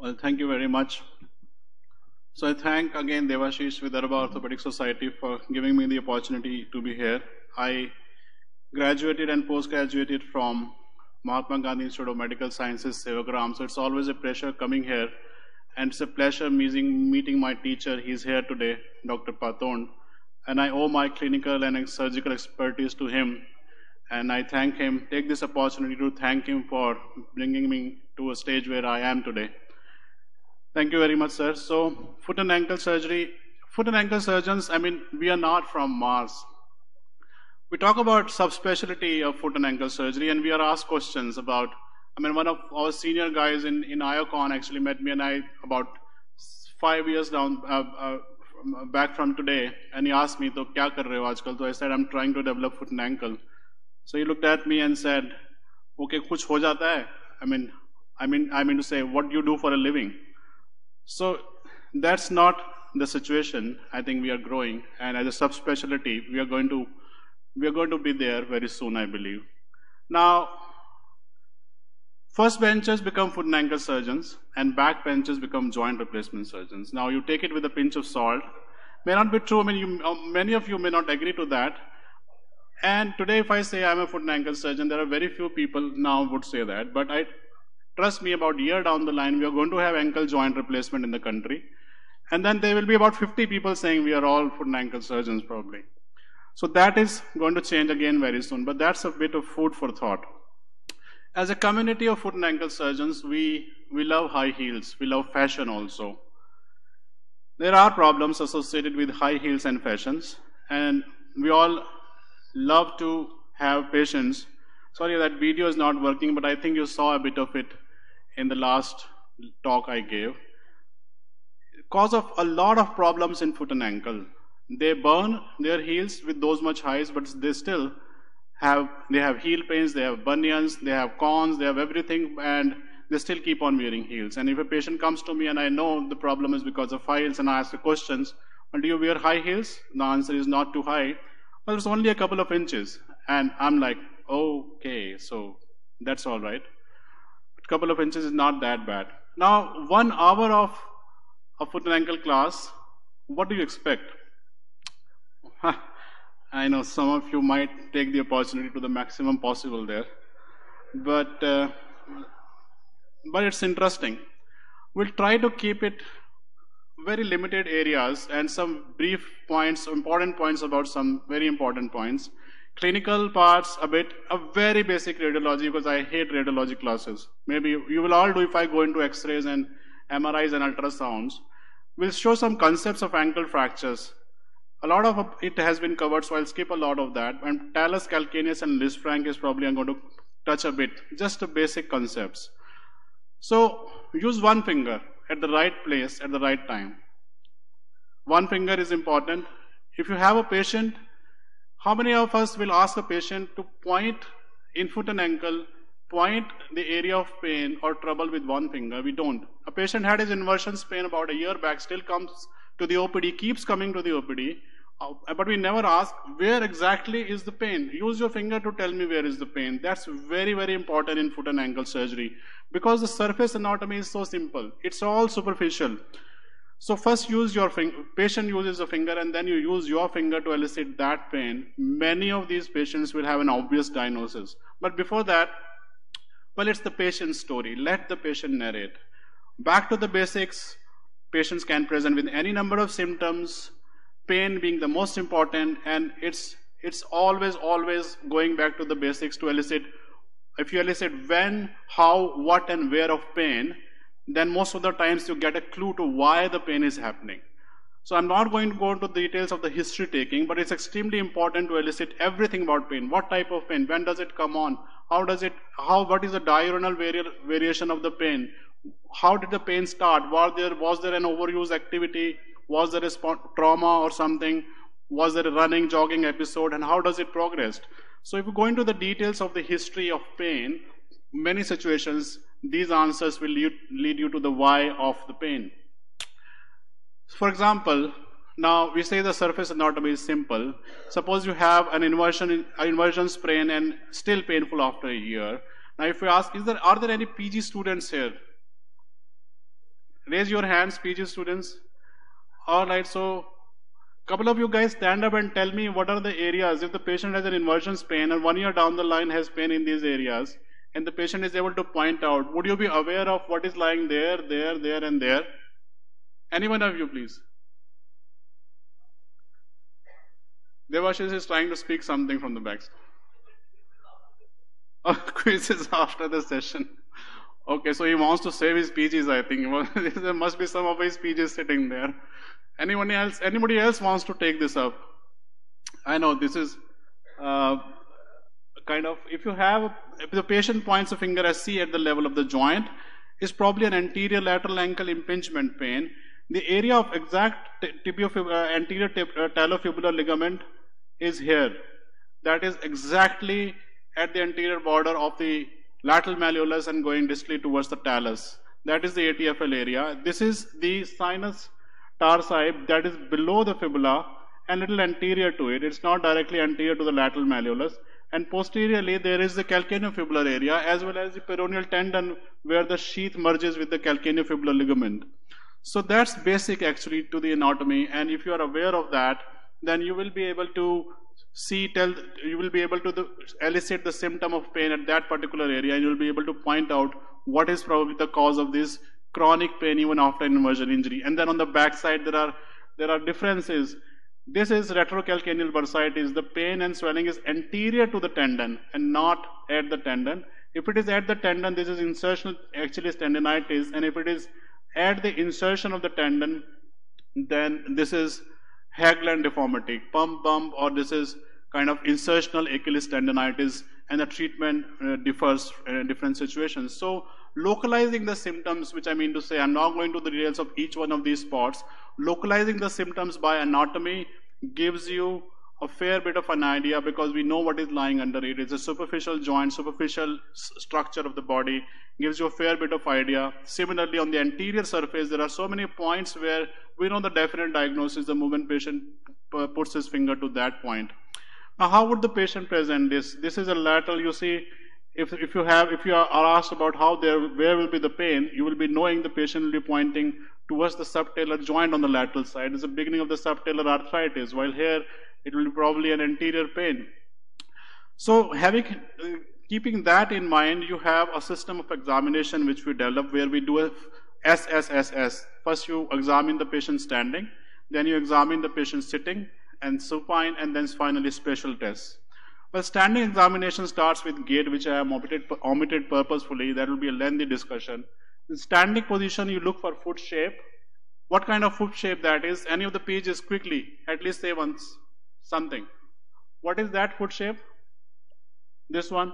Well, thank you very much. So I thank again Devashish Vidarbha Orthopedic Society for giving me the opportunity to be here. I graduated and post-graduated from Mahatma Gandhi Institute of Medical Sciences, Sevagram. So it's always a pleasure coming here. And it's a pleasure meeting, meeting my teacher. He's here today, Dr. Paton. And I owe my clinical and surgical expertise to him. And I thank him, take this opportunity to thank him for bringing me to a stage where I am today. Thank you very much, sir. So, foot and ankle surgery. Foot and ankle surgeons, I mean, we are not from Mars. We talk about subspecialty of foot and ankle surgery, and we are asked questions about. I mean, one of our senior guys in, in IOCON actually met me and I about five years down uh, uh, back from today, and he asked me, "To kya kar rahe ho aajkal?" So I said, "I'm trying to develop foot and ankle." So he looked at me and said, "Okay, kuch ho jata hai?" I mean, I mean, I mean to say, what do you do for a living? So that's not the situation. I think we are growing, and as a subspecialty, we are going to we are going to be there very soon, I believe. Now, first benchers become foot and ankle surgeons, and back benchers become joint replacement surgeons. Now, you take it with a pinch of salt. May not be true. I mean, you, uh, many of you may not agree to that. And today, if I say I'm a foot and ankle surgeon, there are very few people now would say that. But I trust me, about a year down the line, we are going to have ankle joint replacement in the country. And then there will be about 50 people saying we are all foot and ankle surgeons, probably. So that is going to change again very soon, but that's a bit of food for thought. As a community of foot and ankle surgeons, we, we love high heels, we love fashion also. There are problems associated with high heels and fashions, and we all love to have patients. Sorry, that video is not working, but I think you saw a bit of it in the last talk I gave. Cause of a lot of problems in foot and ankle. They burn their heels with those much highs, but they still have they have heel pains, they have bunions, they have corns, they have everything, and they still keep on wearing heels. And if a patient comes to me and I know the problem is because of heels, and I ask the questions, well, do you wear high heels? The answer is not too high. Well, it's only a couple of inches. And I'm like, okay, so that's all right. Couple of inches is not that bad. Now, one hour of a foot and ankle class, what do you expect? I know some of you might take the opportunity to the maximum possible there, but uh, but it's interesting. We'll try to keep it very limited areas and some brief points, important points about some very important points. Clinical parts a bit, a very basic radiology because I hate radiology classes. Maybe you will all do if I go into X-rays and MRIs and ultrasounds. We'll show some concepts of ankle fractures a lot of it has been covered, so I'll skip a lot of that. And talus calcaneus and Lisfranc is probably I'm going to touch a bit, just the basic concepts. So use one finger at the right place at the right time. One finger is important. If you have a patient, how many of us will ask a patient to point in foot and ankle, point the area of pain or trouble with one finger? We don't. A patient had his inversion sprain about a year back, still comes to the OPD, keeps coming to the OPD, uh, but we never ask where exactly is the pain. Use your finger to tell me where is the pain. That's very, very important in foot and ankle surgery because the surface anatomy is so simple. It's all superficial. So first use your finger, patient uses a finger and then you use your finger to elicit that pain. Many of these patients will have an obvious diagnosis. But before that, well, it's the patient's story. Let the patient narrate. Back to the basics, Patients can present with any number of symptoms, pain being the most important, and it's it's always always going back to the basics to elicit. If you elicit when, how, what, and where of pain, then most of the times you get a clue to why the pain is happening. So I'm not going to go into the details of the history taking, but it's extremely important to elicit everything about pain. What type of pain? When does it come on? How does it? How? What is the diurnal vari- variation of the pain? how did the pain start? Was there, was there an overuse activity? Was there a trauma or something? Was there a running, jogging episode? And how does it progress? So if we go into the details of the history of pain, many situations, these answers will lead, you to the why of the pain. For example, now we say the surface anatomy is simple. Suppose you have an inversion, an inversion sprain and still painful after a year. Now if you ask, is there, are there any PG students here? Raise your hands, PG students. All right, so couple of you guys stand up and tell me what are the areas if the patient has an inversion sprain and one year down the line has pain in these areas and the patient is able to point out would you be aware of what is lying there there there and there any one of you please Devashish is trying to speak something from the back. Oh, quizzes after the session. Okay, so he wants to save his PGs, I think. there must be some of his PGs sitting there. Anyone else? Anybody else wants to take this up? I know this is uh, kind of if you have if the patient points a finger as C at the level of the joint, is probably an anterior lateral ankle impingement pain. The area of exact uh, anterior uh, talofibular ligament is here. That is exactly at the anterior border of the lateral malleolus and going distally towards the talus. That is the ATFL area. This is the sinus tarsi that is below the fibula and little anterior to it. It's not directly anterior to the lateral malleolus. And posteriorly, there is the calcaneofibular area as well as the peroneal tendon where the sheath merges with the calcaneofibular ligament. So that's basic actually to the anatomy. And if you are aware of that, then you will be able to see, tell, you will be able to the, elicit the symptom of pain at that particular area and you will be able to point out what is probably the cause of this chronic pain even after an inversion injury. And then on the back side, there are, there are differences. This is retrocalcaneal bursitis. The pain and swelling is anterior to the tendon and not at the tendon. If it is at the tendon, this is insertional Achilles tendonitis. And if it is at the insertion of the tendon, then this is Haglund deformity, pump bump, or this is kind of insertional Achilles tendonitis, and the treatment uh, differs in different situations. So, localizing the symptoms, which I mean to say, I'm not going to the details of each one of these spots. Localizing the symptoms by anatomy gives you a fair bit of an idea because we know what is lying under it. It's a superficial joint, superficial structure of the body, gives you a fair bit of idea. Similarly, on the anterior surface, there are so many points where we know the definite diagnosis the movement patient puts his finger to that point. Now, how would the patient present this? This is a lateral, you see, if, if you have, if you are asked about how there, where will be the pain, you will be knowing the patient will be pointing towards the subtalar joint on the lateral side. It's the beginning of the subtalar arthritis, while here it will be probably an anterior pain. So having, uh, keeping that in mind, you have a system of examination which we develop where we do a SSSS. First you examine the patient standing, then you examine the patient sitting and supine, and then finally special tests. Well, standing examination starts with gait, which I have omitted, omitted purposefully. That will be a lengthy discussion. In standing position, you look for foot shape. What kind of foot shape that is? Any of the pages quickly, at least say once something. What is that foot shape? This one?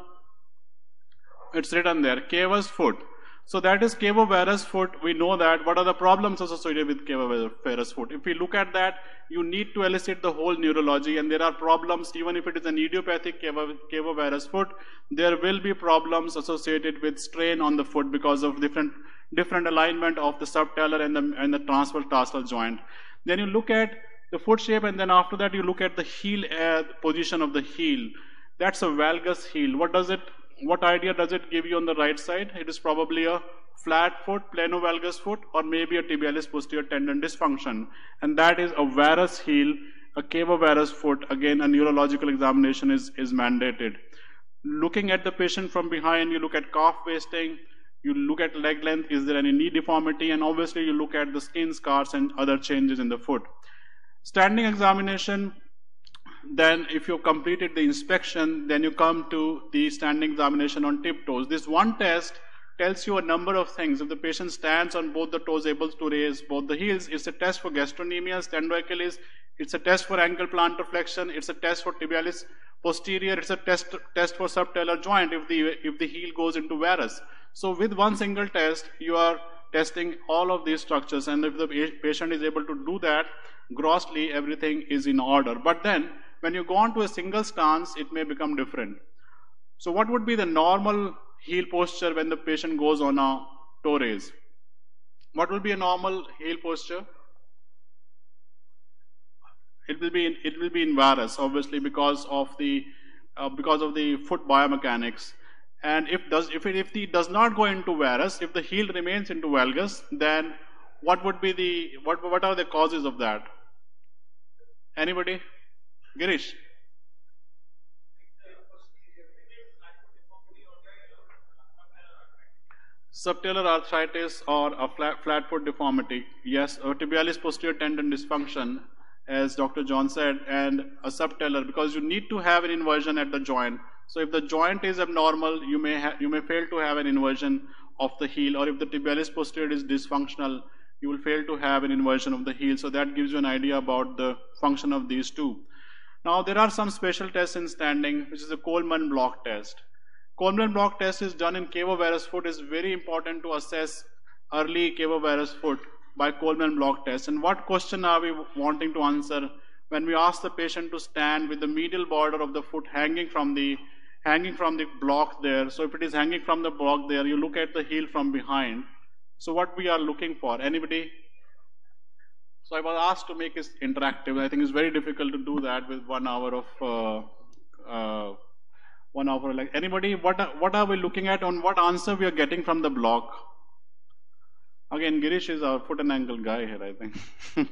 It's written there, cavus foot. So that is cavo varus foot. We know that. What are the problems associated with cavo varus foot? If we look at that, you need to elicit the whole neurology and there are problems, even if it is an idiopathic cavo varus foot, there will be problems associated with strain on the foot because of different, different alignment of the subtalar and the, and the transverse tarsal joint. Then you look at the foot shape and then after that you look at the heel uh, position of the heel. That's a valgus heel. What does it what idea does it give you on the right side? It is probably a flat foot, planovalgus foot, or maybe a tibialis posterior tendon dysfunction. And that is a varus heel, a cavovarus foot. Again, a neurological examination is, is mandated. Looking at the patient from behind, you look at calf wasting, you look at leg length, is there any knee deformity, and obviously you look at the skin scars and other changes in the foot. Standing examination, then if you completed the inspection, then you come to the standing examination on tiptoes. This one test tells you a number of things. If the patient stands on both the toes, able to raise both the heels, it's a test for gastrocnemius, tendoachilles, it's a test for ankle plantar flexion, it's a test for tibialis posterior, it's a test, test for subtalar joint if the, if the heel goes into varus. So with one single test, you are testing all of these structures and if the patient is able to do that, grossly everything is in order. But then when you go on to a single stance, it may become different. So what would be the normal heel posture when the patient goes on a toe raise? What will be a normal heel posture? It will be in, it will be in varus, obviously because of the uh, because of the foot biomechanics. And if does if it if the does not go into varus, if the heel remains into valgus, then what would be the, what, what are the causes of that? Anybody? Girish? Subtalar arthritis or a flat, flat foot deformity. Yes, tibialis posterior tendon dysfunction, as Dr. John said, and a subtalar because you need to have an inversion at the joint. So if the joint is abnormal, you may you may fail to have an inversion of the heel, or if the tibialis posterior is dysfunctional, you will fail to have an inversion of the heel. So that gives you an idea about the function of these two. Now there are some special tests in standing, which is the Coleman block test. Coleman block test is done in cavovarus foot is very important to assess early cavovarus foot by Coleman block test. And what question are we wanting to answer when we ask the patient to stand with the medial border of the foot hanging from the hanging from the block there. So if it is hanging from the block there, you look at the heel from behind. So what we are looking for? Anybody? So I was asked to make it interactive. I think it's very difficult to do that with one hour of uh, uh, one hour like anybody what what are we looking at on what answer we are getting from the block? Again girish is our foot and ankle guy here i think.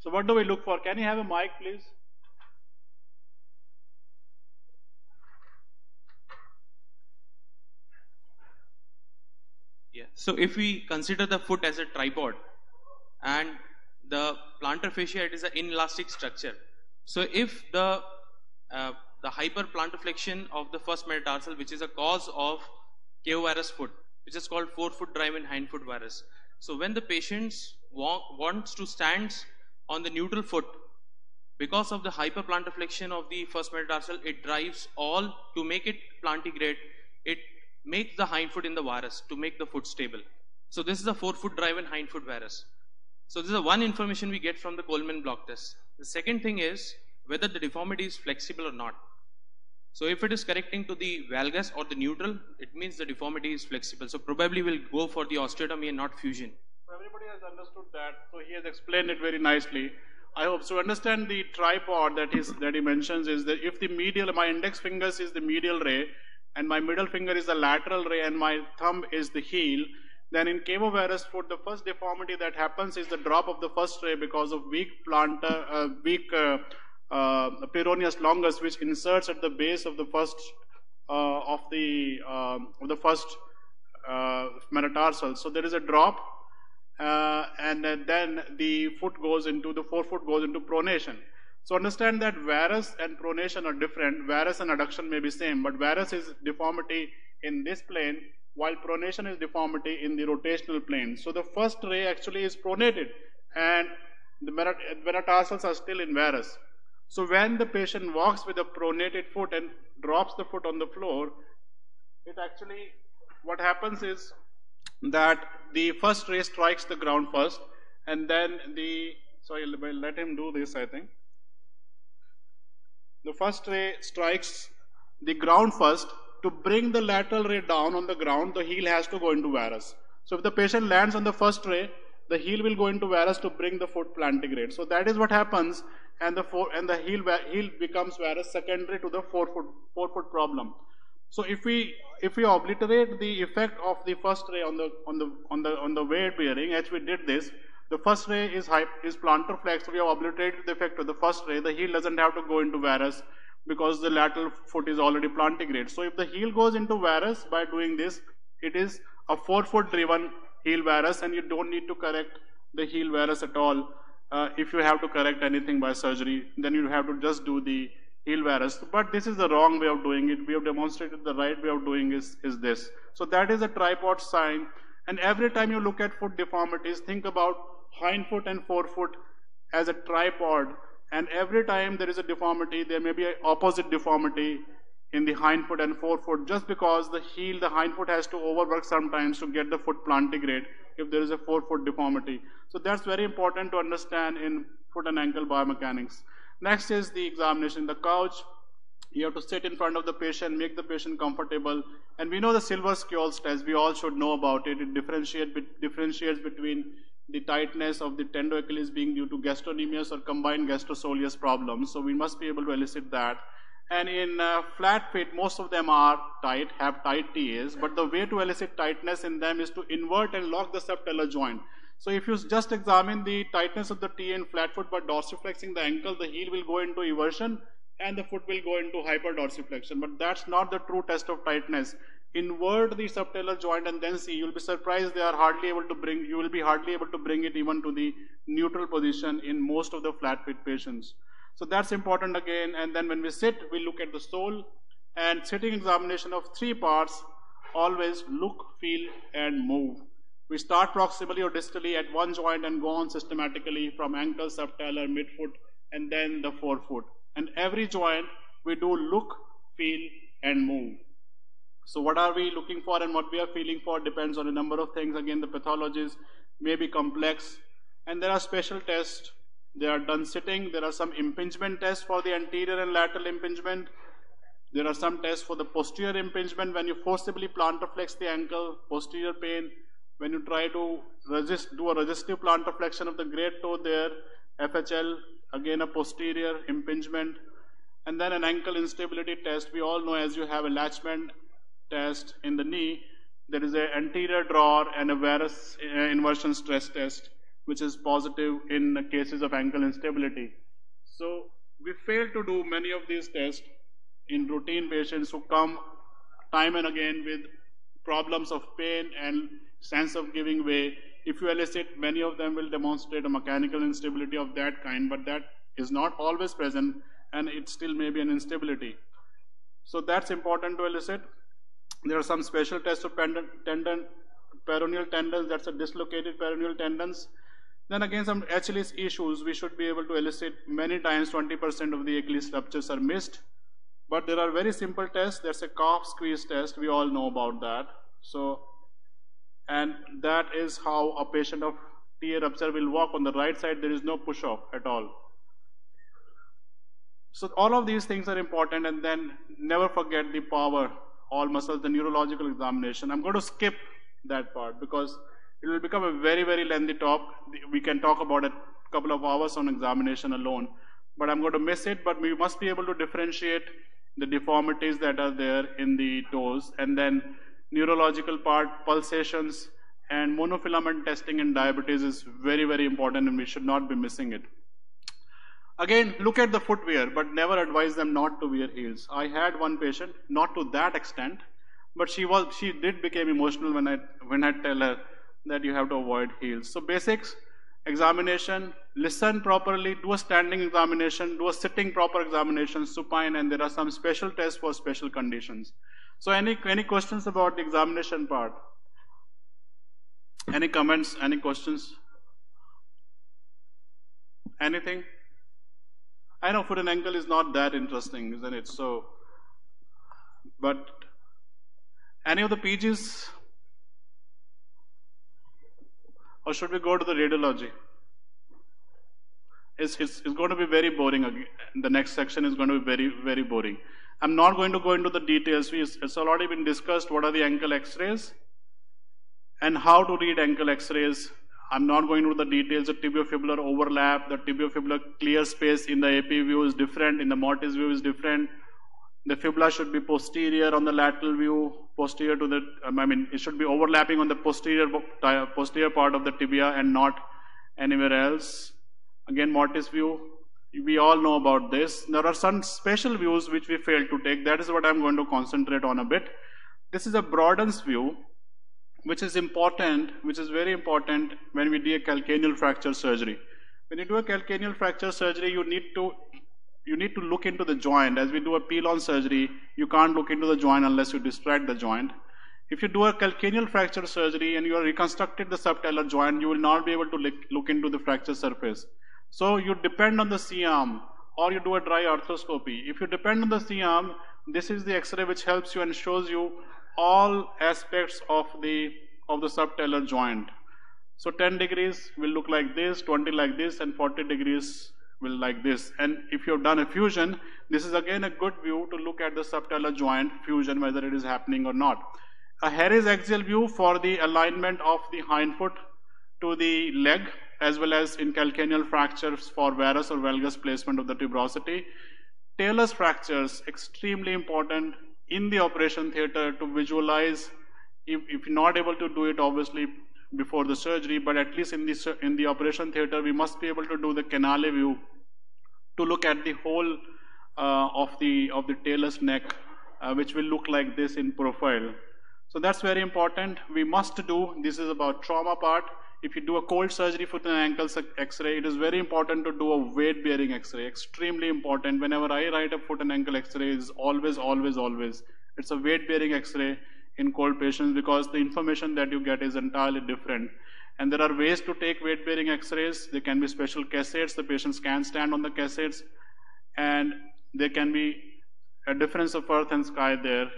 So what do we look for? Can you have a mic please Yeah. So if we consider the foot as a tripod and the plantar fascia it is an inelastic structure. So if the uh, the hyperplantarflexion of the first metatarsal, which is a cause of cavovarus foot, which is called forefoot driven hindfoot varus. So when the patient wants to stand on the neutral foot, because of the hyperplantarflexion of the first metatarsal, it drives all to make it plantigrade. It make the hind foot in the varus to make the foot stable. So this is a forefoot driven hind foot varus. So this is the one information we get from the Coleman block test. The second thing is whether the deformity is flexible or not. So if it is correcting to the valgus or the neutral, it means the deformity is flexible. So probably we'll go for the osteotomy and not fusion. Everybody has understood that. So he has explained it very nicely. I hope so. Understand the tripod that is that he mentions is that if the medial, my index fingers is the medial ray, and my middle finger is the lateral ray and my thumb is the heel, then in cavovarus foot, the first deformity that happens is the drop of the first ray because of weak plantar, uh, weak uh, uh, peroneus longus, which inserts at the base of the first uh, of the um, of the first uh, metatarsal. So there is a drop, uh, and then the foot goes into the forefoot goes into pronation. So understand that varus and pronation are different. Varus and adduction may be same, but varus is deformity in this plane, while pronation is deformity in the rotational plane. So the first ray actually is pronated, and the metatarsals are still in varus. So when the patient walks with a pronated foot and drops the foot on the floor, it actually, what happens is that the first ray strikes the ground first, and then the, sorry, let him do this, I think the first ray strikes the ground first. To bring the lateral ray down on the ground, the heel has to go into varus. So if the patient lands on the first ray, the heel will go into varus to bring the foot plantigrade. So that is what happens, and the four, and the heel heel becomes varus secondary to the forefoot forefoot problem. So if we if we obliterate the effect of the first ray on the on the on the on the weight bearing, as we did this, the first ray is, is plantar flex, we have obliterated the effect of the first ray. The heel doesn't have to go into varus because the lateral foot is already plantigrade. So if the heel goes into varus by doing this, it is a forefoot driven heel varus and you don't need to correct the heel varus at all. Uh, if you have to correct anything by surgery, then you have to just do the heel varus. But this is the wrong way of doing it. We have demonstrated the right way of doing is, is this. So that is a tripod sign. And every time you look at foot deformities, think about hindfoot and forefoot as a tripod and every time there is a deformity there may be an opposite deformity in the hindfoot and forefoot just because the heel the hindfoot has to overwork sometimes to get the foot plantigrade if there is a forefoot deformity. So that's very important to understand in foot and ankle biomechanics. Next is the examination. The couch you have to sit in front of the patient make the patient comfortable. And we know the Silfverskiöld test. We all should know about it. It differentiate, differentiates between the tightness of the tendo Achilles being due to gastrocnemius or combined gastrosoleus problems. So we must be able to elicit that. And in uh, flat feet, most of them are tight, have tight TAs, but the way to elicit tightness in them is to invert and lock the subtalar joint. So if you just examine the tightness of the TA in flat foot by dorsiflexing the ankle, the heel will go into eversion and the foot will go into hyperdorsiflexion. But that's not the true test of tightness. Invert the subtalar joint and then see. You'll be surprised they are hardly able to bring. You will be hardly able to bring it even to the neutral position in most of the flat feet patients. So that's important again. And then when we sit, we look at the sole and sitting examination of three parts. Always look, feel, and move. We start proximally or distally at one joint and go on systematically from ankle, subtalar, midfoot, and then the forefoot. And every joint we do look, feel, and move. So what are we looking for and what we are feeling for depends on a number of things. Again, the pathologies may be complex, and there are special tests they are done sitting. There are some impingement tests for the anterior and lateral impingement. There are some tests for the posterior impingement when you forcibly plantar flex the ankle, posterior pain. When you try to resist, do a resistive plantar flexion of the great toe there, FHL, again a posterior impingement. And then an ankle instability test. We all know as you have a Lachman test in the knee, there is an anterior drawer and a varus uh, inversion stress test which is positive in cases of ankle instability. So we fail to do many of these tests in routine patients who come time and again with problems of pain and sense of giving way. If you elicit, many of them will demonstrate a mechanical instability of that kind, but that is not always present and it still may be an instability. So that's important to elicit. There are some special tests of tendon, peroneal tendons, that's a dislocated peroneal tendons. Then again, some Achilles issues, we should be able to elicit many times 20% of the Achilles ruptures are missed. But there are very simple tests. There's a calf squeeze test. We all know about that. So, and that is how a patient of TA rupture will walk. On the right side, there is no push off at all. So all of these things are important and then never forget the power, all muscles, the neurological examination. I'm going to skip that part because it will become a very, very lengthy talk. We can talk about a couple of hours on examination alone, but I'm going to miss it. But we must be able to differentiate the deformities that are there in the toes, and then neurological part, pulsations, and monofilament testing in diabetes is very, very important, and we should not be missing it. Again, look at the footwear, but never advise them not to wear heels. I had one patient, not to that extent, but she was she did become emotional when I when I tell her that you have to avoid heels. So basics, examination, listen properly, do a standing examination, do a sitting proper examination, supine, and there are some special tests for special conditions. So any, any questions about the examination part? Any comments, any questions? Anything? I know foot and ankle is not that interesting, isn't it? So, but any of the PGs or should we go to the radiology? It's, it's, it's going to be very boring. Again. The next section is going to be very, very boring. I'm not going to go into the details. We it's already been discussed what are the ankle x-rays and how to read ankle x-rays. I'm not going into the details of tibiofibular overlap. The tibiofibular clear space in the AP view is different, in the mortise view is different. The fibula should be posterior on the lateral view, posterior to the, um, I mean, it should be overlapping on the posterior, posterior part of the tibia and not anywhere else. Again, mortise view, we all know about this. There are some special views which we fail to take. That is what I'm going to concentrate on a bit. This is a Broden's view, which is important, which is very important when we do a calcaneal fracture surgery. When you do a calcaneal fracture surgery, you need to you need to look into the joint. As we do a pilon surgery, you can't look into the joint unless you distract the joint. If you do a calcaneal fracture surgery and you are reconstructed the subtalar joint, you will not be able to look into the fracture surface. So you depend on the C-arm or you do a dry arthroscopy. If you depend on the C-arm, this is the X-ray which helps you and shows you all aspects of the of the subtalar joint. So 10 degrees will look like this, 20 like this, and 40 degrees will like this. And if you've done a fusion, this is again a good view to look at the subtalar joint fusion, whether it is happening or not. A Harris axial view for the alignment of the hind foot to the leg, as well as in calcaneal fractures for varus or valgus placement of the tuberosity. talus fractures, extremely important in the operation theater to visualize. If, if not able to do it, obviously, before the surgery, but at least in the, in the operation theater, we must be able to do the Canale view to look at the whole uh, of the of the talus neck, uh, which will look like this in profile. So that's very important. We must do, this is about trauma part. If you do a cold surgery foot and ankle x-ray, it is very important to do a weight bearing x-ray. Extremely important. Whenever I write a foot and ankle x-ray is always, always, always. It's a weight bearing x-ray in cold patients because the information that you get is entirely different. And there are ways to take weight bearing x-rays. There can be special cassettes. The patients can stand on the cassettes. And there can be a difference of earth and sky there.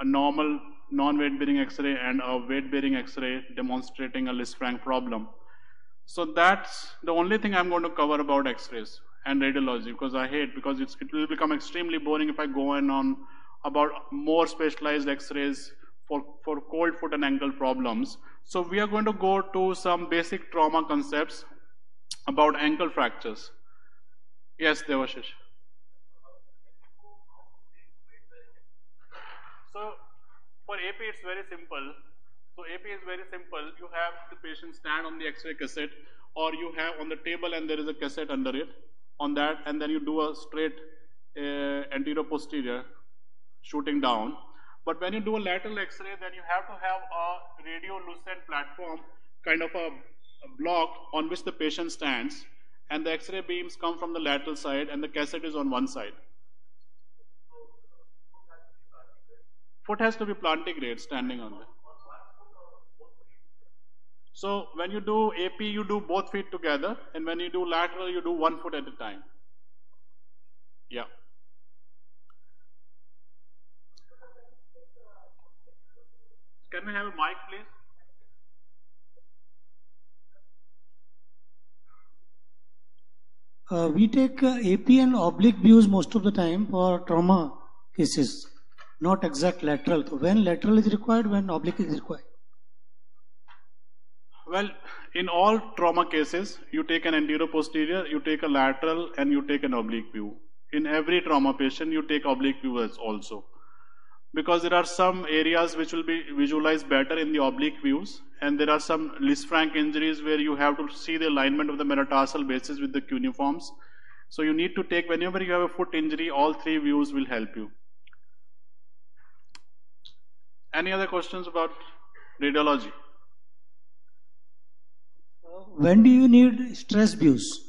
A normal non-weight bearing x-ray and a weight bearing x-ray demonstrating a Lisfranc problem. So that's the only thing I'm going to cover about x-rays and radiology because I hate because it will become extremely boring if I go on, on about more specialized x-rays for, for cold foot and ankle problems. So we are going to go to some basic trauma concepts about ankle fractures. Yes, Devashish. So for AP, it's very simple. So AP is very simple. You have the patient stand on the X-ray cassette, or you have on the table and there is a cassette under it. On that, and then you do a straight uh, anterior posterior shooting down. But when you do a lateral X-ray, then you have to have a radiolucent platform, kind of a, a block on which the patient stands, and the X-ray beams come from the lateral side, and the cassette is on one side. Foot has to be plantigrade standing on it. So when you do AP, you do both feet together, and when you do lateral, you do one foot at a time. Yeah. Can we have a mic, please? Uh, we take uh, AP and oblique views most of the time for trauma cases not exact lateral. So when lateral is required, when oblique is required? Well, in all trauma cases, you take an anterior posterior, you take a lateral, and you take an oblique view. In every trauma patient, you take oblique view also. Because there are some areas which will be visualized better in the oblique views, and there are some Lisfranc injuries where you have to see the alignment of the metatarsal bases with the cuneiforms. So you need to take, whenever you have a foot injury, all three views will help you. Any other questions about radiology? When do you need stress views?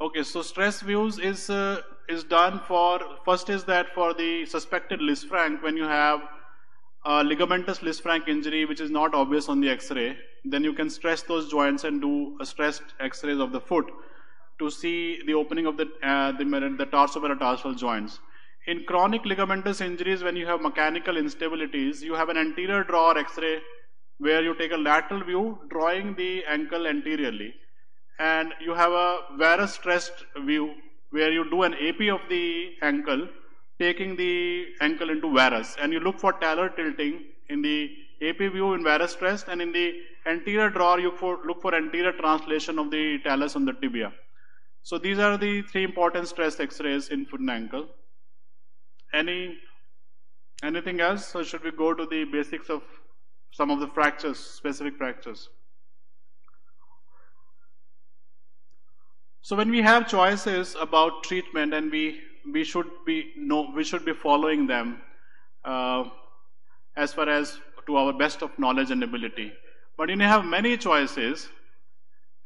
Okay, so stress views is uh, is done for first is that for the suspected Lisfranc when you have a ligamentous Lisfranc injury which is not obvious on the X-ray, then you can stress those joints and do a stressed X-rays of the foot to see the opening of the uh, the, the tarsometatarsal joints. In chronic ligamentous injuries, when you have mechanical instabilities, you have an anterior drawer x-ray where you take a lateral view drawing the ankle anteriorly and you have a varus stressed view where you do an AP of the ankle taking the ankle into varus and you look for talar tilting in the AP view in varus stressed and in the anterior drawer you for, look for anterior translation of the talus on the tibia. So these are the three important stress x-rays in foot and ankle. Any anything else, or should we go to the basics of some of the fractures, specific fractures? So when we have choices about treatment, and we we should be no we should be following them uh, as far as to our best of knowledge and ability. But you have many choices,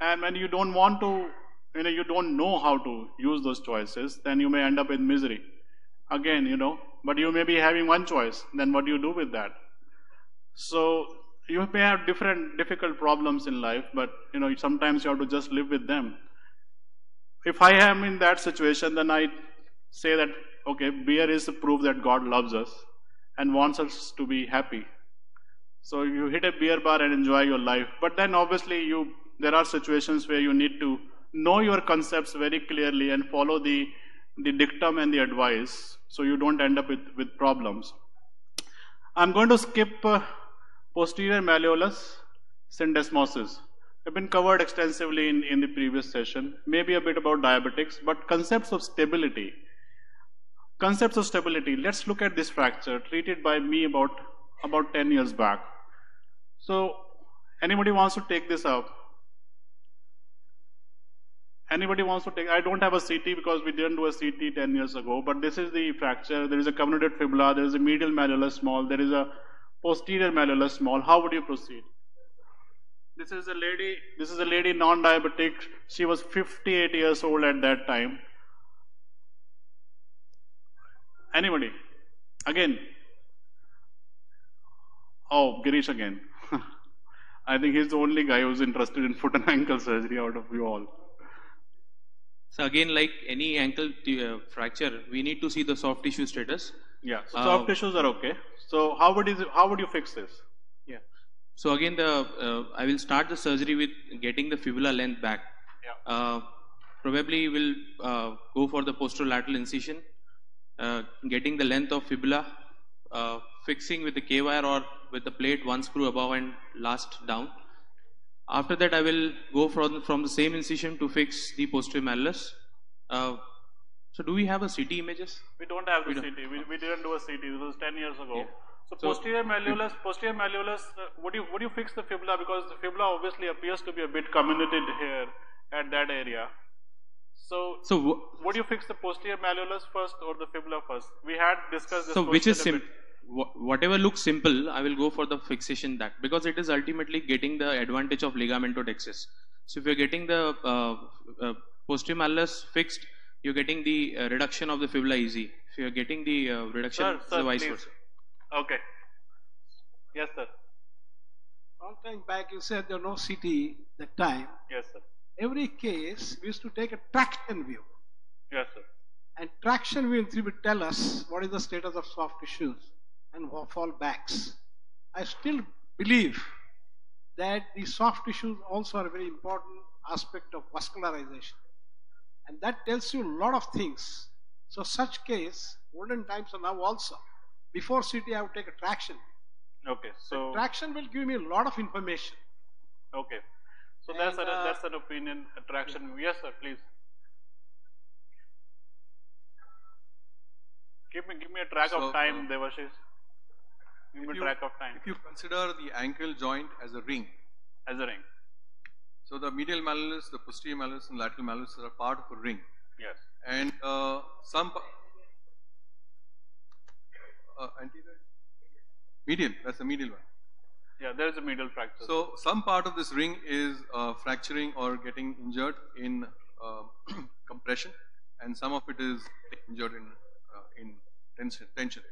and when you don't want to, you know, you don't know how to use those choices, then you may end up in misery again, you know, but you may be having one choice, then what do you do with that? So you may have different difficult problems in life, but you know, sometimes you have to just live with them. If I am in that situation, then I say that okay, beer is a proof that God loves us and wants us to be happy. So you hit a beer bar and enjoy your life. But then obviously you there are situations where you need to know your concepts very clearly and follow the the dictum and the advice so you don't end up with, with problems. I'm going to skip uh, posterior malleolus syndesmosis. Have been covered extensively in, in the previous session, maybe a bit about diabetics, but concepts of stability. concepts of stability. Let's look at this fracture treated by me about about 10 years back. So, anybody wants to take this up? Anybody wants to take? I don't have a CT because we didn't do a CT 10 years ago. But this is the fracture. There is a comminuted fibula. There is a medial malleolus small. There is a posterior malleolus small. How would you proceed? This is a lady. This is a lady non-diabetic. She was 58 years old at that time. Anybody? Again. Oh, Girish again. I think he's the only guy who's interested in foot and ankle surgery out of you all. So again, like any ankle t- uh, fracture, we need to see the soft tissue status. Yeah. So Uh, soft tissues are okay. So how would you how would you fix this? Yeah. So again, the uh, I will start the surgery with getting the fibula length back. Yeah. Uh, probably will uh, go for the posterolateral incision, uh, getting the length of fibula, uh, fixing with the K wire or with the plate one screw above and last down. After that, I will go from from the same incision to fix the posterior malleus. Uh, so, do we have a CT images? We don't have the We CT. We, we didn't do a CT. This was 10 years ago. Yeah. So, So- posterior malleolus, posterior malleolus, uh, would you would you fix the fibula because the fibula obviously appears to be a bit comminuted here at that area. So, So, would you fix the posterior malleolus first or the fibula first? We had discussed this. so which is question a. Whatever looks simple, I will go for the fixation that because it is ultimately getting the advantage of ligamentotaxis. So if you're getting the uh, uh, posterior malleolus fixed, you're getting the uh, reduction of the fibula easy. If you're getting the uh, reduction, Sir, sir, the vice please. versa. Okay. Yes, sir. Long time back, you said there was no CT that time. Yes, sir. Every case, we used to take a traction view. Yes, sir. And traction view would tell us what is the status of soft tissues and fall backs. I still believe that the soft tissues also are a very important aspect of vascularization. And that tells you a lot of things. So such case, olden times are now also. Before CT, I would take a traction. Okay. So, Traction will give me a lot of information. okay. So that's And, uh, that's an opinion attraction. Yes, sir. Please. Give me give me a track So, of time, uh, Devashish. Give me If you- track of time If you consider the ankle joint as a ring, as a ring. so the medial malleolus, the posterior malleolus, and lateral malleolus are part of a ring, Yes. and uh, some uh, anterior, medial. That's the medial one. Yeah, there is a medial fracture. So some part of this ring is uh, fracturing or getting injured in uh, compression, and some of it is injured in uh, in tension. tension.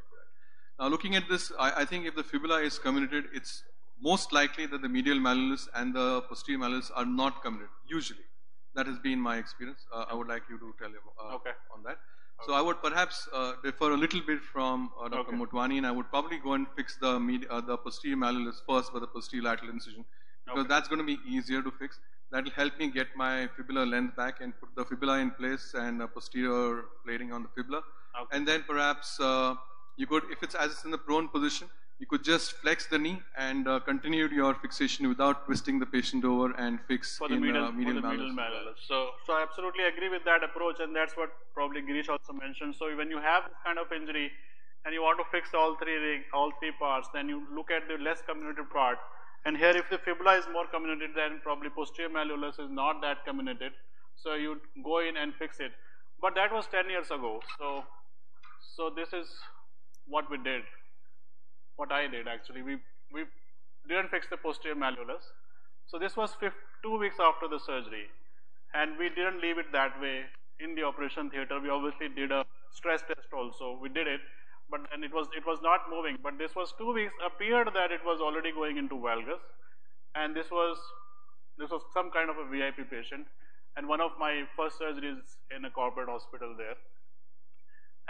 Now looking at this, I, I think if the fibula is comminuted, it's most likely that the medial malleolus and the posterior malleolus are not comminuted. Usually, that has been my experience. Uh, I would like you to tell you uh, Okay. on that. So I would perhaps uh, differ a little bit from uh, Dr. Okay. Motwani, and I would probably go and fix the uh, the posterior malleolus first with the posterior lateral incision because Okay. that's going to be easier to fix. That will help me get my fibular length back and put the fibula in place and uh, posterior plating on the fibula. Okay. And then perhaps uh, you could, if it's as it's in the prone position, you could just flex the knee and uh, continue your fixation without twisting the patient over and fix for the in medial, uh, medial for the medial. So, so I absolutely agree with that approach, and that's what probably Girish also mentioned. So when you have this kind of injury and you want to fix all three rig, all three parts, then you look at the less comminuted part. And here, if the fibula is more comminuted, then probably posterior malleolus is not that comminuted. So you go in and fix it. But that was 10 years ago. So, so this is what we did. What I did actually, we we didn't fix the posterior malleolus. So this was two weeks after the surgery, and we didn't leave it that way in the operation theater. We obviously did a stress test also. We did it, but then it was it was not moving. But this was two weeks. Appeared that it was already going into valgus, and this was this was some kind of a VIP patient, and one of my first surgeries in a corporate hospital there.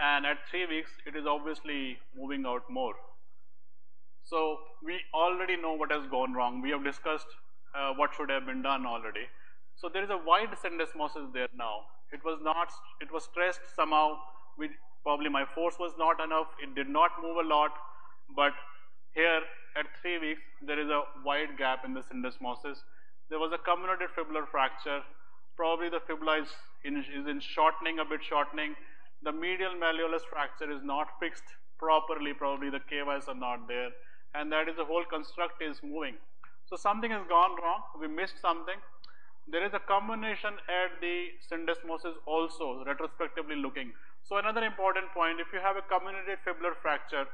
And at three weeks, it is obviously moving out more. So we already know what has gone wrong. We have discussed uh, what should have been done already. So there is a wide syndesmosis there now. It was not, it was stressed somehow. We, probably my force was not enough. It did not move a lot. But here at three weeks, there is a wide gap in the syndesmosis. There was a comminuted fibular fracture. Probably the fibula is in, is in shortening, a bit shortening. The medial malleolus fracture is not fixed properly, probably the K-wires are not there, and that is the whole construct is moving. So something has gone wrong, we missed something. There is a combination at the syndesmosis also, retrospectively looking. So another important point, if you have a comminuted fibular fracture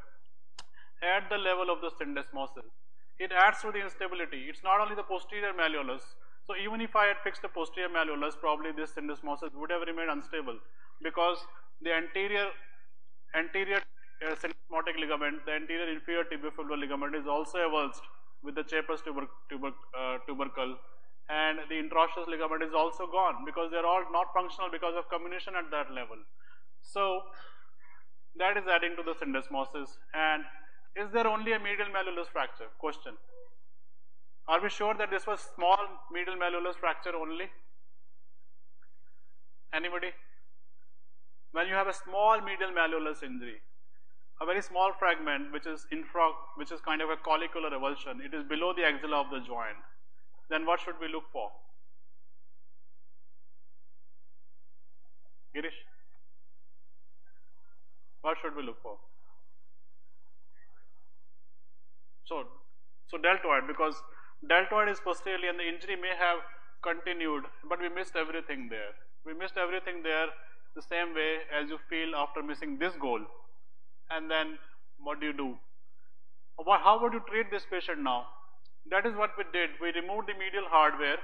at the level of the syndesmosis, it adds to the instability. It's not only the posterior malleolus. So even if I had fixed the posterior malleolus, probably this syndesmosis would have remained unstable because the anterior anterior uh, syndesmotic ligament, the anterior inferior tibiofibular ligament is also avulsed with the Chaput tuber, tuber, uh, tubercle and the interosseous ligament is also gone because they are all not functional because of comminution at that level. So that is adding to the syndesmosis and is there only a medial malleolus fracture? Question. Are we sure that this was small medial malleolus fracture only? Anybody? When you have a small medial malleolus injury, a very small fragment which is infra, which is kind of a collicular avulsion, it is below the axilla of the joint, then what should we look for? Girish? What should we look for? So, so deltoid because deltoid is posteriorly and the injury may have continued, but we missed everything there. We missed everything there the same way as you feel after missing this goal. And then what do you do? How would you treat this patient now? That is what we did. We removed the medial hardware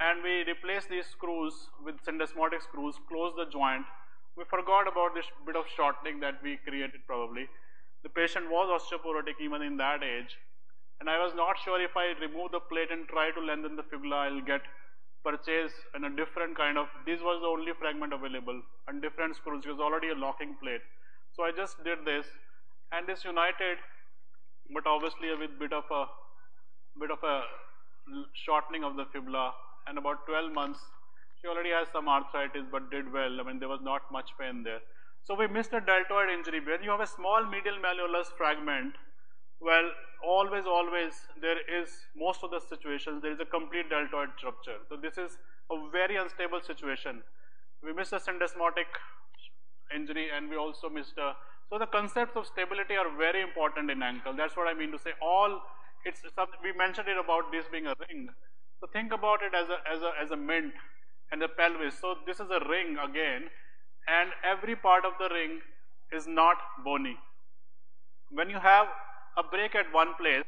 and we replaced these screws with syndesmotic screws, closed the joint. We forgot about this bit of shortening that we created probably. The patient was osteoporotic even in that age and I was not sure if I remove the plate and try to lengthen the fibula, I'll get purchase in a different kind of, this was the only fragment available and different screws, it was already a locking plate. So I just did this and this united but obviously with bit of a bit of a shortening of the fibula. And about 12 months she already has some arthritis but did well. I mean there was not much pain there. So we missed a deltoid injury. When you have a small medial malleolus fragment well always always there is most of the situations there is a complete deltoid rupture. So this is a very unstable situation. We missed a syndesmotic injury and we also missed a so the concepts of stability are very important in ankle. That's what i mean to say. All it's we mentioned it about this being a ring. So think about it as a as a as a mint and the pelvis. So this is a ring again and every part of the ring is not bony. When you have a break at one place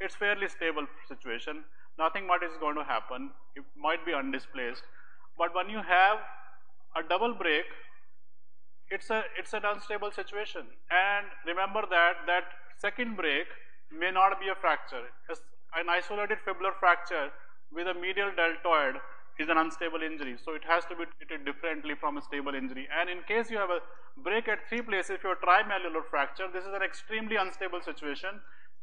it's fairly stable situation. Nothing much is going to happen. It might be undisplaced. But when you have a double break it's a it's an unstable situation. And remember that that second break may not be a fracture. It's an isolated fibular fracture with a medial deltoid is an unstable injury so it has to be treated differently from a stable injury and in case you have a break at three places if you have trimalleolar fracture this is an extremely unstable situation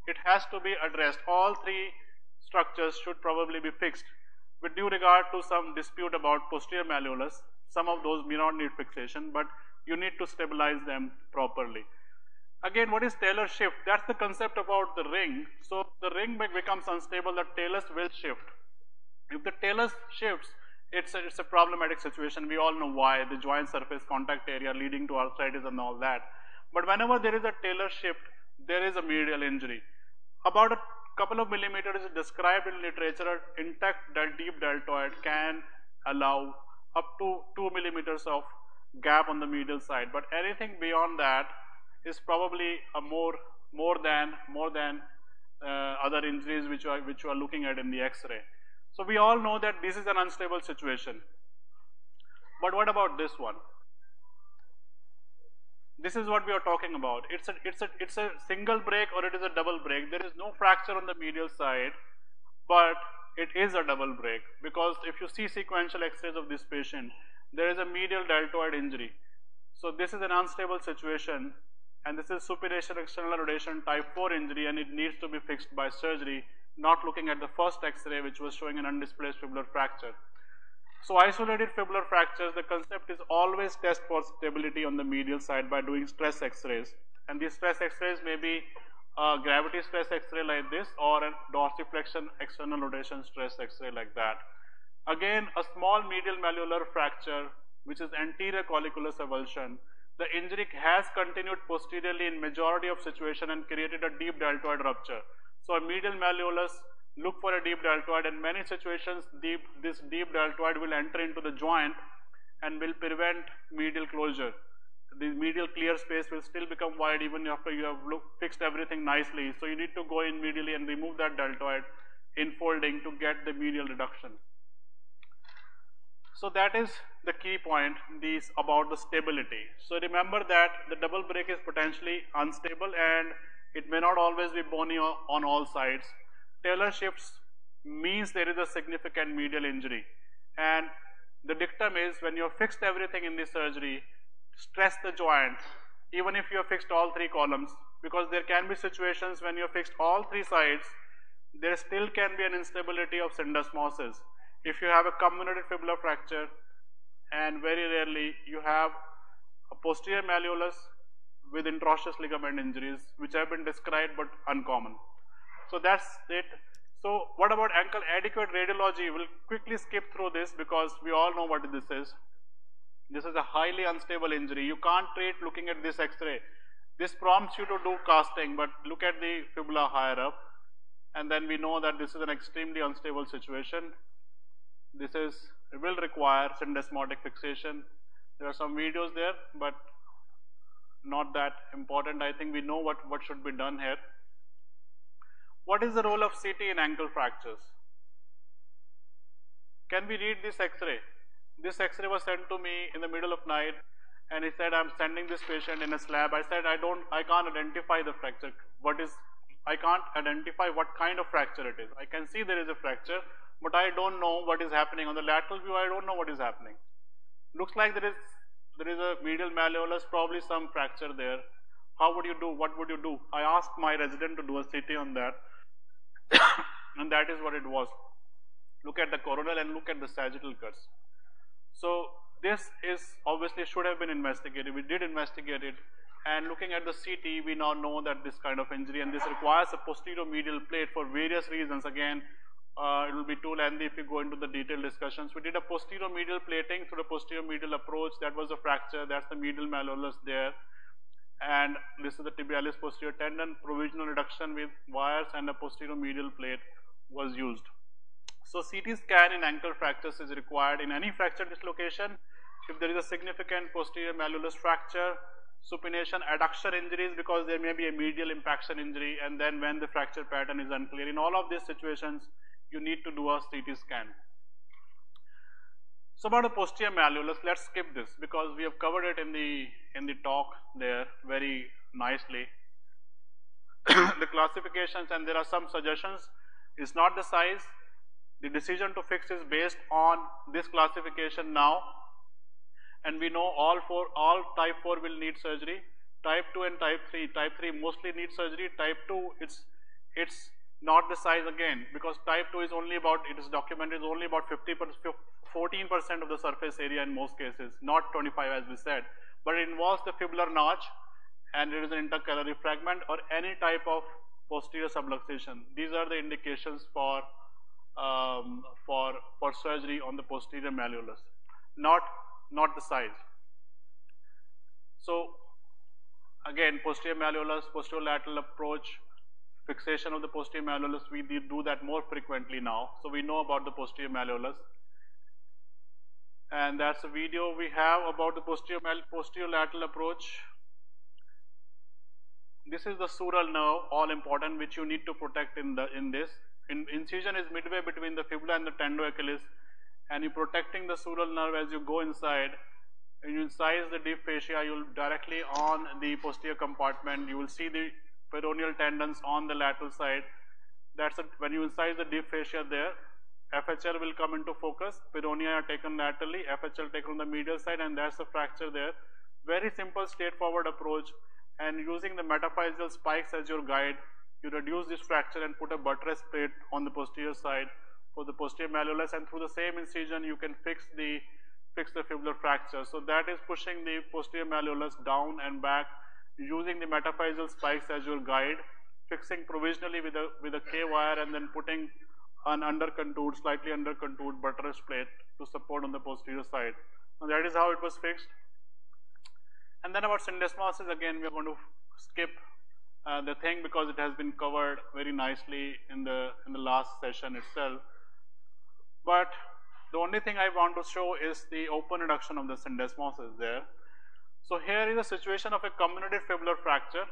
it has to be addressed all three structures should probably be fixed with due regard to some dispute about posterior malleolus some of those may not need fixation but you need to stabilize them properly. Again, what is talar shift? That's the concept about the ring. So the ring becomes unstable, the talus will shift. If the talus shifts, it's a, it's a problematic situation. We all know why, the joint surface contact area leading to arthritis and all that. But whenever there is a talus shift, there is a medial injury. About a couple of millimeters is described in literature, intact deep deltoid can allow up to 2 millimeters of gap on the medial side but anything beyond that is probably a more more than more than uh, other injuries which you are which you are looking at in the x-ray so we all know that this is an unstable situation. But what about this one? This is what we are talking about. It's a it's a it's a single break or it is a double break. There is no fracture on the medial side but it is a double break. Because if you see sequential x-rays of this patient there is a medial deltoid injury. So this is an unstable situation and this is supination external rotation type 4 injury and it needs to be fixed by surgery, not looking at the first x-ray which was showing an undisplaced fibular fracture. So isolated fibular fractures, the concept is always test for stability on the medial side by doing stress x-rays. And these stress x-rays may be a gravity stress x-ray like this or a dorsiflexion external rotation stress x-ray like that. Again, a small medial malleolar fracture which is anterior collicular avulsion, the injury has continued posteriorly in majority of situation and created a deep deltoid rupture. So a medial malleolus look for a deep deltoid. In many situations, deep, this deep deltoid will enter into the joint and will prevent medial closure. The medial clear space will still become wide even after you have look, fixed everything nicely. So you need to go in medially and remove that deltoid infolding to get the medial reduction. So that is the key point these about the stability. So remember that the double break is potentially unstable and it may not always be bony on all sides. Talar shifts means there is a significant medial injury and the dictum is when you have fixed everything in the surgery, stress the joint even if you have fixed all three columns because there can be situations when you have fixed all three sides there still can be an instability of syndesmosis. If you have a comminuted fibular fracture and very rarely you have a posterior malleolus with interosseous ligament injuries which have been described but uncommon. So that's it. So what about ankle adequate radiology? We'll quickly skip through this because we all know what this is. This is a highly unstable injury. You can't treat looking at this x-ray. This prompts you to do casting but look at the fibula higher up and then we know that this is an extremely unstable situation. This is it will require syndesmotic fixation. There are some videos there, but not that important. I think we know what, what should be done here. What is the role of CT in ankle fractures? Can we read this x-ray? This x-ray was sent to me in the middle of night and he said I'm sending this patient in a slab. I said I don't I can't identify the fracture. What is I can't identify what kind of fracture it is. I can see there is a fracture, but I don't know what is happening. On the lateral view, I don't know what is happening. Looks like there is there is a medial malleolus, probably some fracture there. How would you do? What would you do? I asked my resident to do a CT on that, and that is what it was. Look at the coronal and look at the sagittal cuts. So this is obviously should have been investigated. We did investigate it and looking at the CT, we now know that this kind of injury and this requires a posterior medial plate for various reasons. Again, uh, it will be too lengthy if we go into the detailed discussions. We did a posterior medial plating through the posterior medial approach. That was a fracture. That's the medial malleolus there. And this is the tibialis posterior tendon. Provisional reduction with wires and a posterior medial plate was used. So CT scan in ankle fractures is required in any fracture dislocation. If there is a significant posterior malleolus fracture, supination, adduction injuries because there may be a medial impaction injury and then when the fracture pattern is unclear. In all of these situations, you need to do a CT scan. So about the posterior malleolus, let's skip this because we have covered it in the in the talk there very nicely. the classifications and there are some suggestions. It's not the size. The decision to fix is based on this classification now and we know all four all type 4 will need surgery type 2 and type 3 type 3 mostly need surgery type 2 it's it's not the size again because type 2 is only about it is documented is only about 50 14 percent of the surface area in most cases not 25 as we said but it involves the fibular notch and it is an intercalary fragment or any type of posterior subluxation these are the indications for um, for for surgery on the posterior malleolus not not the size. So again, posterior malleolus, posterior lateral approach, fixation of the posterior malleolus, we do that more frequently now. So we know about the posterior malleolus. And that's a video we have about the posterior, posterior lateral approach. This is the sural nerve, all important, which you need to protect in the in this. In, incision is midway between the fibula and the tendoachilles and you're protecting the sural nerve as you go inside and you incise the deep fascia you'll directly on the posterior compartment you will see the peroneal tendons on the lateral side. That's a, when you incise the deep fascia there FHL will come into focus. Peroneal are taken laterally FHL taken on the medial side and that's the fracture there. Very simple straightforward approach. And using the metaphyseal spikes as your guide you reduce this fracture and put a buttress plate on the posterior side for the posterior malleolus. And through the same incision you can fix the fix the fibular fracture. So that is pushing the posterior malleolus down and back using the metaphyseal spikes as your guide, fixing provisionally with a with a K wire and then putting an under contoured, slightly under contoured buttress plate to support on the posterior side. Now that is how it was fixed. And then about syndesmosis, again, we are going to skip uh, the thing because it has been covered very nicely in the in the last session itself. But the only thing I want to show is the open reduction of the syndesmosis there. So here is a situation of a comminuted fibular fracture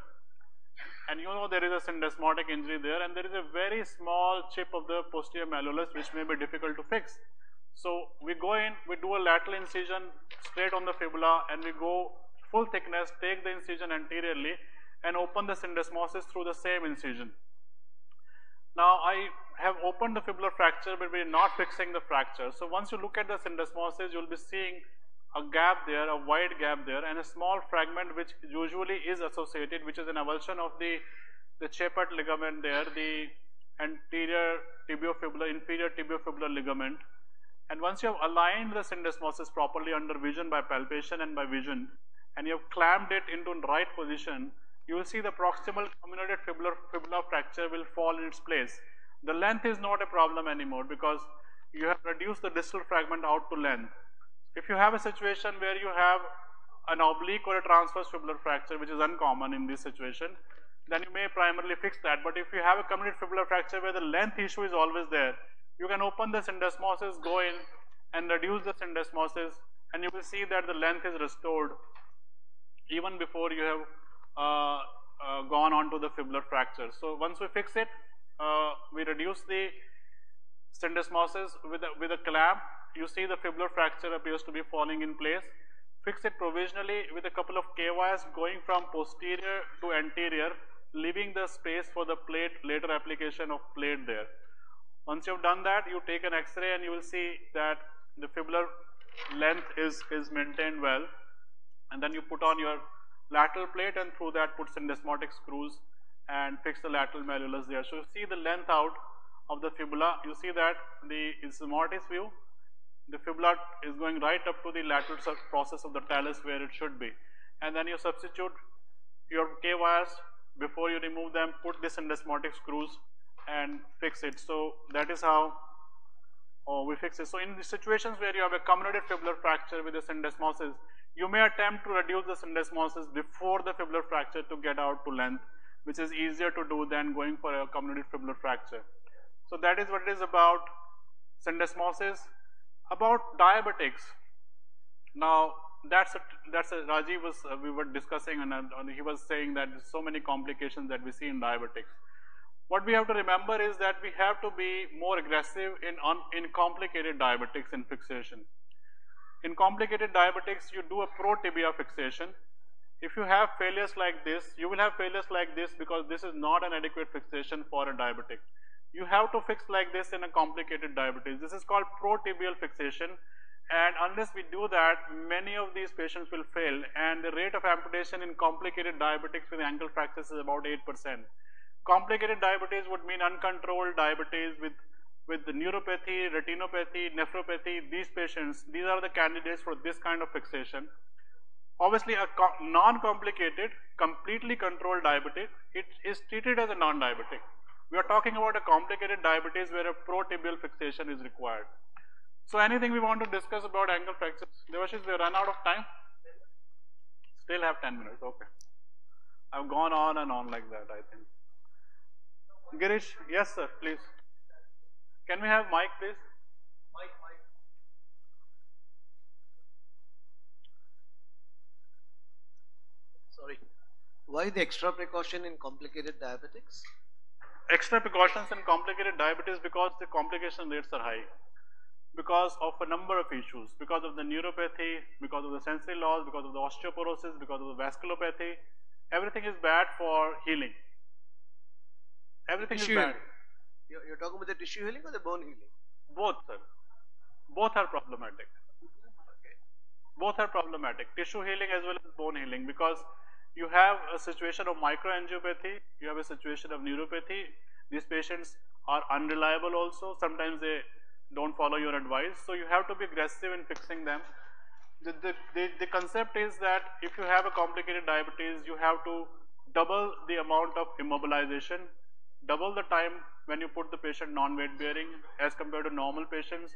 and you know there is a syndesmotic injury there and there is a very small chip of the posterior malleolus which may be difficult to fix. So we go in, we do a lateral incision straight on the fibula and we go full thickness, take the incision anteriorly and open the syndesmosis through the same incision. Now I have opened the fibular fracture but we are not fixing the fracture. So once you look at the syndesmosis you will be seeing a gap there, a wide gap there and a small fragment which usually is associated which is an avulsion of the, the Chaput ligament there, the anterior tibiofibular, inferior tibiofibular ligament and once you have aligned the syndesmosis properly under vision by palpation and by vision and you have clamped it into right position, you will see the proximal comminuted fibular fibula fracture will fall in its place. The length is not a problem anymore because you have reduced the distal fragment out to length. If you have a situation where you have an oblique or a transverse fibular fracture, which is uncommon in this situation, then you may primarily fix that. But if you have a comminuted fibular fracture where the length issue is always there, you can open the syndesmosis, go in and reduce the syndesmosis and you will see that the length is restored even before you have uh, uh, gone on to the fibular fracture. So once we fix it, uh, we reduce the syndesmosis with a, with a clamp you see the fibular fracture appears to be falling in place. Fix it provisionally with a couple of K-wires going from posterior to anterior, leaving the space for the plate, later application of plate there. Once you've done that, you take an X-ray and you will see that the fibular length is, is maintained well. And then you put on your lateral plate and through that put some syndesmotic screws and fix the lateral malleolus there. So you see the length out of the fibula, you see that the is mortise view the fibula is going right up to the lateral process of the talus where it should be. And then you substitute your K wires before you remove them, put this syndesmotic screws and fix it. So that is how oh, we fix it. So in the situations where you have a comminuted fibular fracture with a syndesmosis, you may attempt to reduce the syndesmosis before the fibular fracture to get out to length, which is easier to do than going for a comminuted fibular fracture. So that is what it is about syndesmosis. About diabetics, now that's a, that's a, Rajiv was uh, we were discussing and, and he was saying that so many complications that we see in diabetics. What we have to remember is that we have to be more aggressive in un, in complicated diabetics in fixation. In complicated diabetics, you do a pro tibia fixation. If you have failures like this, you will have failures like this because this is not an adequate fixation for a diabetic you have to fix like this in a complicated diabetes. This is called protibial fixation and unless we do that, many of these patients will fail and the rate of amputation in complicated diabetics with ankle fractures is about 8%. Complicated diabetes would mean uncontrolled diabetes with with neuropathy, retinopathy, nephropathy, these patients, these are the candidates for this kind of fixation. Obviously, a non-complicated, completely controlled diabetic, it is treated as a non-diabetic. We are talking about a complicated diabetes where a pro-tibial fixation is required. So anything we want to discuss about ankle fractures? Devashish, we run out of time? Still have 10 minutes, okay. I've gone on and on like that, I think. Girish, yes sir, please. Can we have mic, please? Mic, mic. Sorry. Why the extra precaution in complicated diabetics? Extra precautions in complicated diabetes because the complication rates are high. Because of a number of issues. Because of the neuropathy because of the sensory loss because of the osteoporosis because of the vasculopathy. Everything is bad for healing. Everything tissue is bad you're, you're, talking about the tissue healing or the bone healing? Both sir. Both are problematic. Okay. both are problematic. Tissue healing as well as bone healing because you have a situation of microangiopathy, you have a situation of neuropathy. These patients are unreliable also. Sometimes they don't follow your advice. So you have to be aggressive in fixing them. The, the, the, the concept is that if you have a complicated diabetes, you have to double the amount of immobilization, double the time when you put the patient non-weight bearing as compared to normal patients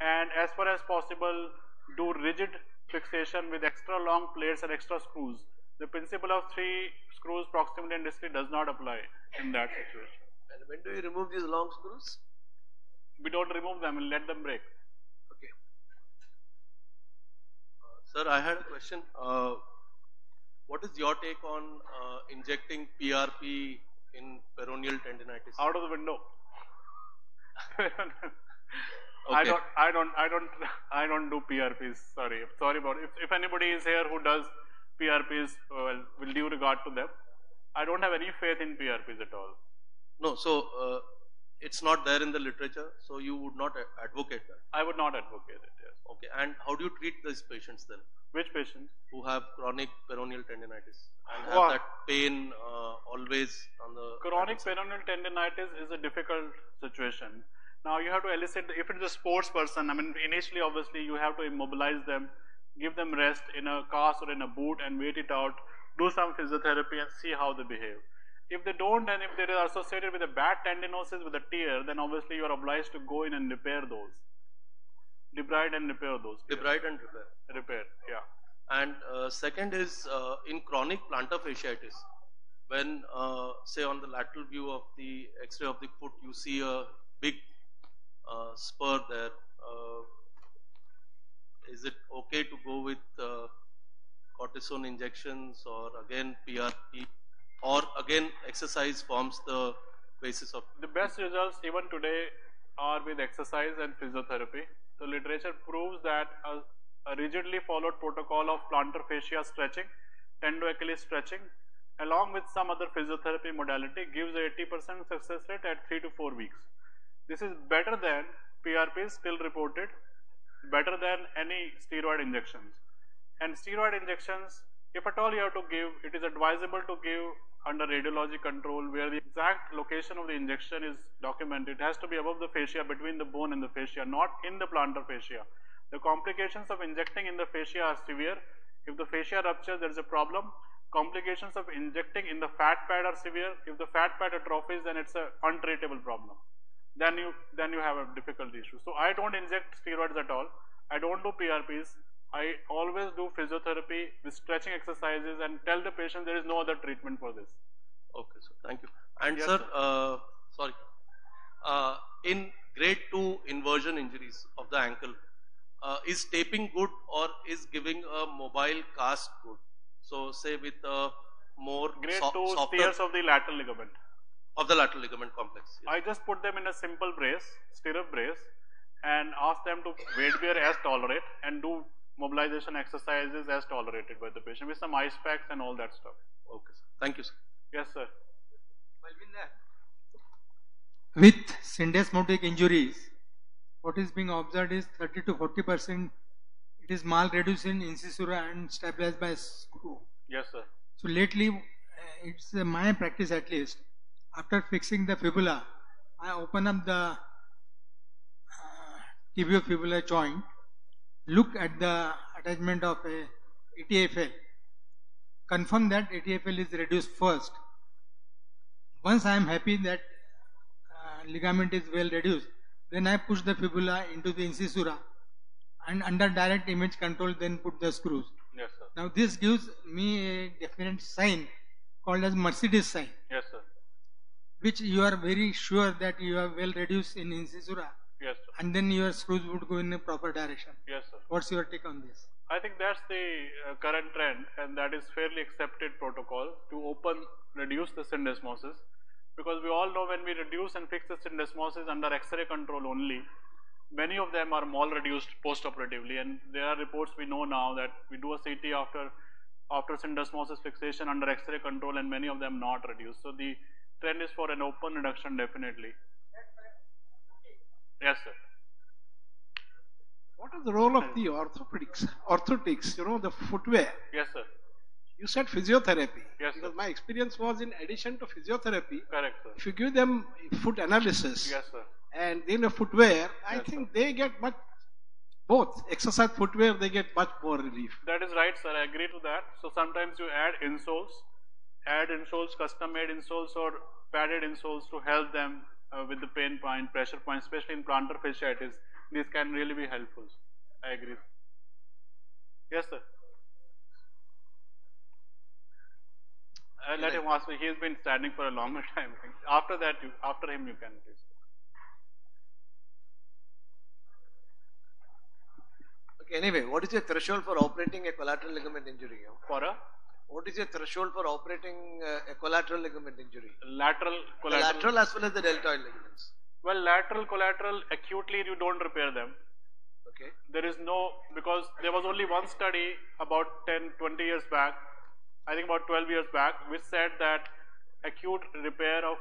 and as far as possible do rigid fixation with extra long plates and extra screws. The principle of three screws proximity and distally does not apply in that situation. And when do you remove these long screws? We don't remove them and let them break. Okay. Sir, I had a question. Uh, what is your take on uh, injecting PRP in peroneal tendinitis? Out of the window. I don't, I don't, I don't, I don't do PRPs. Sorry, sorry about it. If, if anybody is here who does PRPs, well, will due regard to them. I don't have any faith in PRPs at all. No, so uh, it's not there in the literature, so you would not advocate that. I would not advocate it. Yes. Okay, and how do you treat these patients then Which patients? who have chronic peroneal tendinitis and have Wow. that pain uh, always on the Chronic peroneal tendinitis is a difficult situation. Now you have to elicit, if it's a sports person, I mean, initially obviously you have to immobilize them, give them rest in a cast or in a boot and wait it out, do some physiotherapy and see how they behave. If they don't and if they are associated with a bad tendinosis with a tear, then obviously you are obliged to go in and repair those. Debride and repair those. tears. debride and repair. Repair, yeah. And uh, second is uh, in chronic plantar fasciitis, when uh, say on the lateral view of the X-ray of the foot, you see a big uh, spur there. Is it okay to go with uh, cortisone injections or again PRP or again exercise forms the basis of The best results even today are with exercise and physiotherapy. The literature proves that a, a rigidly followed protocol of plantar fascia stretching, tendoachilles stretching, along with some other physiotherapy modality gives 80% success rate at 3 to 4 weeks. This is better than PRP still reported, better than any steroid injections. And steroid injections, if at all you have to give, it is advisable to give under radiology control where the exact location of the injection is documented. It has to be above the fascia, between the bone and the fascia, not in the plantar fascia. The complications of injecting in the fascia are severe. If the fascia ruptures, there is a problem. Complications of injecting in the fat pad are severe. If the fat pad atrophies, then it's a untreatable problem. Then you then you have a difficult issue. So I don't inject steroids at all. I don't do PRPs. I always do physiotherapy with stretching exercises and tell the patient there is no other treatment for this. Okay, sir. Thank you. And Yes, sir, sir. uh, sorry. Uh, in grade two inversion injuries of the ankle, uh, is taping good or is giving a mobile cast good? So, say with a more Grade so- two softer tears of the lateral ligament. Of the lateral ligament complex. yes. I just put them in a simple brace, stirrup brace, and ask them to weight bear as tolerate and do mobilization exercises as tolerated by the patient with some ice packs and all that stuff. Okay, sir. Thank you, sir. Yes, sir. With syndesmotic injuries, what is being observed is 30 to 40 percent. It is mal reduced in incisura and stabilized by screw. Yes, sir. So lately, uh, it's uh, my practice at least. After fixing the fibula, I open up the uh, tibiofibular joint, look at the attachment of a ATFL, confirm that ATFL is reduced first. Once I am happy that uh, ligament is well reduced, then I push the fibula into the incisura and under direct image control then put the screws. Yes, sir. Now this gives me a definite sign called as Mercedes sign, Yes, sir. Which you are very sure that you have well reduced in incisura Yes, sir. and then your screws would go in a proper direction. Yes, sir. What's your take on this? I think that's the uh, current trend, and that is fairly accepted protocol to open reduce the syndesmosis, because we all know when we reduce and fix the syndesmosis under X-ray control only, many of them are mal reduced post-operatively, and there are reports we know now that we do a CT after after syndesmosis fixation under X-ray control, and many of them not reduced. So the trend is for an open reduction definitely. Yes, sir. What is the role of the orthopedics, orthotics, you know, the footwear? Yes, sir. You said physiotherapy. Yes, Because sir. my experience was in addition to physiotherapy, Correct, sir. if you give them foot analysis Yes, sir. and then a footwear, I Yes, think they get much, both exercise footwear, they get much more relief. That is right, sir. I agree to that. So sometimes you add insoles, add insoles, custom made insoles or padded insoles to help them uh, with the pain point, pressure point, especially in plantar fasciitis. These can really be helpful. I agree. Yes, sir. Uh, let him ask me. He has been standing for a longer time. After that, you, after him, you can please. Okay. Anyway, what is the threshold for operating a collateral ligament injury? For a what is your threshold for operating uh, a collateral ligament injury? lateral The collateral. lateral as well as the deltoid ligaments. Well, lateral collateral acutely you don't repair them. Okay. There is no because there was only one study about 10, 20 years back. I think about 12 years back, which said that acute repair of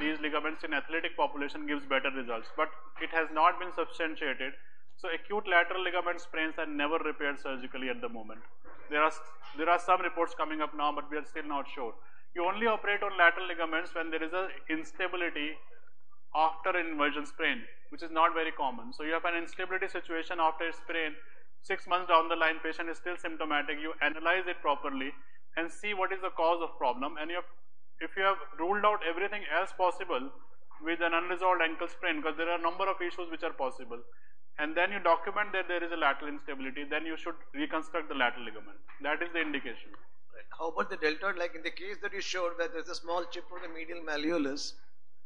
these ligaments in athletic population gives better results, but it has not been substantiated. So acute lateral ligament sprains are never repaired surgically at the moment. There are there are some reports coming up now, but we are still not sure. You only operate on lateral ligaments when there is an instability after an inversion sprain, which is not very common. So you have an instability situation after a sprain. Six months down the line, patient is still symptomatic. You analyze it properly and see what is the cause of problem. And you have, if you have ruled out everything else possible with an unresolved ankle sprain, because there are a number of issues which are possible, and then you document that there is a lateral instability, then you should reconstruct the lateral ligament. That is the indication. Right. How about the deltoid? Like in the case that you showed where there's a small chip of the medial malleolus.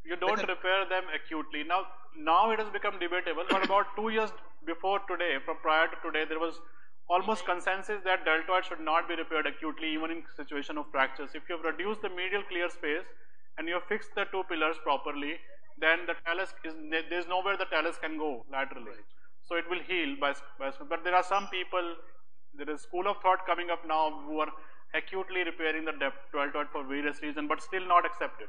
You don't repair them acutely. Now, now it has become debatable, but about two years before today, from prior to today, there was almost consensus that deltoid should not be repaired acutely, even in situation of fractures. If you have reduced the medial clear space and you have fixed the two pillars properly, then the talus is there is nowhere the talus can go laterally. So it will heal by, by but there are some people. There is school of thought coming up now who are acutely repairing the depth deltoid for various reasons, but still not accepted.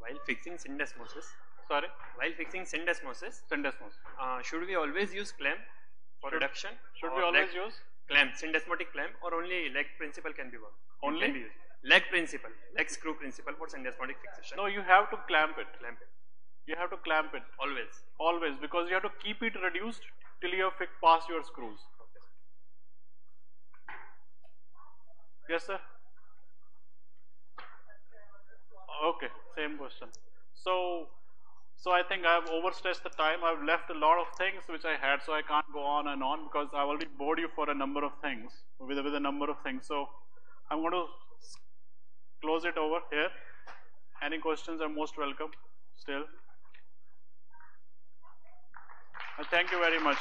While fixing syndesmosis, Sorry, while fixing syndesmosis, syndesmosis. uh, should we always use clamp for Should- reduction? Should we always use? clamp, syndesmotic clamp, or only lag principle can be worked? Only? Can be used. Lag principle, lag screw principle for syndesmotic fixation. No, you have to clamp it. clamp it You have to clamp it always. always because you have to keep it reduced till you have fixed past your screws. Yes, sir. Okay, same question. So, so I think I have overstretched the time. I've left a lot of things which I had, so I can't go on and on because I've already bored you for a number of things with with a number of things. So, I'm going to close it over here. Any questions are most welcome. Still. Uh, Thank you very much.